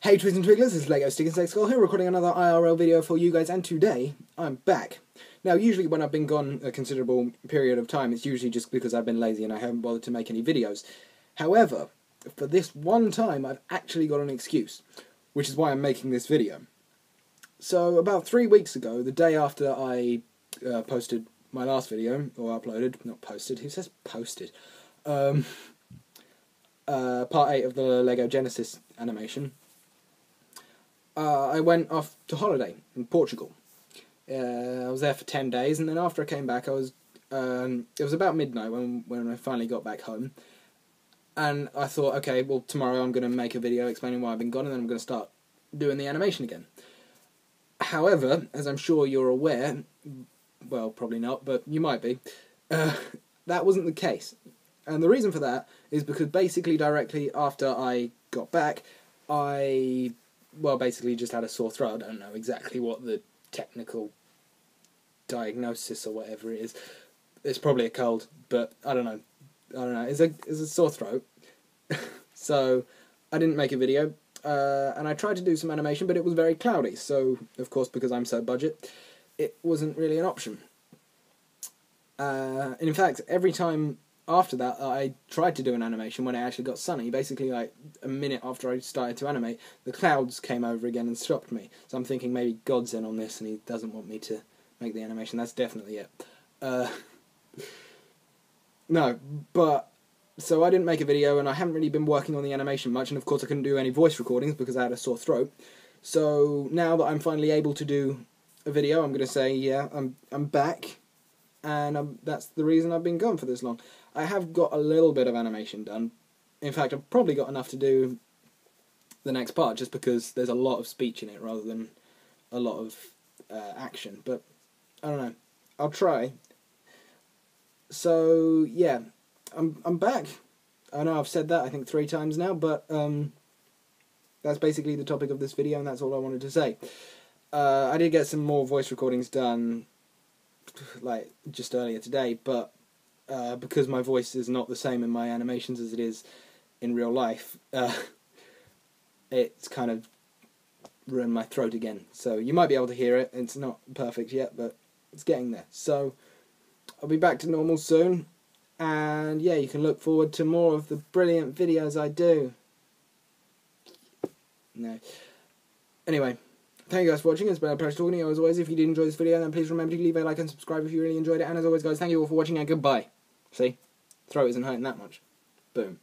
Hey Twigs and Twigglers, this is Lego Stick Insect Skull here, recording another IRL video for you guys, and today I'm back. Now, usually when I've been gone a considerable period of time, it's usually just because I've been lazy and I haven't bothered to make any videos. However, for this one time, I've actually got an excuse, which is why I'm making this video. So, about three weeks ago, the day after I uh, posted my last video, or uploaded, not posted, who says posted? Um, uh, part 8 of the Lego Genesis animation, uh, I went off to holiday in Portugal. Uh, I was there for ten days, and then after I came back, I was um, it was about midnight when when I finally got back home, and I thought, okay, well tomorrow I'm going to make a video explaining why I've been gone, and then I'm going to start doing the animation again. However, as I'm sure you're aware, well, probably not, but you might be, uh, that wasn't the case. And the reason for that is because basically directly after I got back, I well, basically just had a sore throat. I don't know exactly what the technical diagnosis or whatever it is. It's probably a cold, but I don't know. I don't know. It's a it's a sore throat. so I didn't make a video, uh, and I tried to do some animation, but it was very cloudy. So of course, because I'm so budget, it wasn't really an option. Uh, in fact, every time after that, I tried to do an animation when it actually got sunny. Basically, like a minute after I started to animate, the clouds came over again and stopped me. So I'm thinking maybe God's in on this and he doesn't want me to make the animation. That's definitely it. Uh, no, but so I didn't make a video and I haven't really been working on the animation much. And of course, I couldn't do any voice recordings because I had a sore throat. So now that I'm finally able to do a video, I'm going to say, yeah, I'm I'm back, and I'm, that's the reason I've been gone for this long. I have got a little bit of animation done. In fact, I've probably got enough to do the next part just because there's a lot of speech in it rather than a lot of uh, action. But I don't know. I'll try. So yeah, I'm I'm back. I know I've said that I think three times now, but um, that's basically the topic of this video, and that's all I wanted to say. Uh, I did get some more voice recordings done, like just earlier today, but uh, because my voice is not the same in my animations as it is in real life, uh, it's kind of ruined my throat again. So you might be able to hear it. It's not perfect yet, but it's getting there. So I'll be back to normal soon. And yeah, you can look forward to more of the brilliant videos I do. No. Anyway, thank you guys for watching. It's been a pleasure talking to you as always. If you did enjoy this video, then please remember to leave a like and subscribe if you really enjoyed it. And as always, guys, thank you all for watching and goodbye. See? Throat isn't hurting that much. Boom.